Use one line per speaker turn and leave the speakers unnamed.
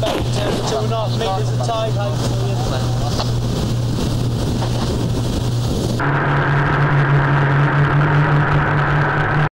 to uh, two and a half metres of tide, hopefully.